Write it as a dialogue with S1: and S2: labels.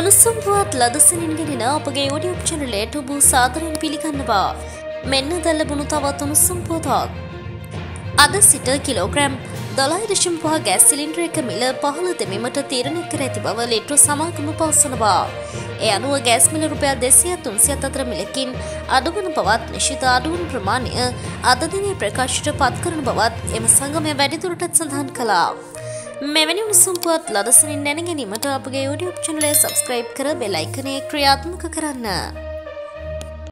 S1: උණුසුම් පුවත් ලදසනින් ගෙනෙන අපගේ YouTube චැනලයට ඔබ සාදරයෙන් පිළිගන්නවා. මෙන්න දැල්ලබුණු තවත් උණුසුම් පුවතක්. අද සිට කිලෝග්‍රෑම් දොළයි දශම් පහ ගෑස් සිලින්ඩර එක මිල පහළ දෙමීමට තීරණය කර ඇති බව ලෙට්‍රෝ සමාගම පවසනවා. ඒ අනුව ගෑස් මිල රුපියල් දෙසිය තුන්සියත් අතර මිලකින් අඩුවන බවත් නිශ්ිත අඩුවන ප්‍රමාණය අද දිනේ ප්‍රකාශයට පත් කරන බවත් එම සංගමය වැඩිදුරටත් සඳහන් කළා. මෙවැනි උණුසුම් පුවත් ලදසනින් දැන ගැනීමට අපගේ YouTube චැනලය සබස්ක්‍රයිබ් කර බෙලයිකනය ක්‍රියාත්මක කරන්න.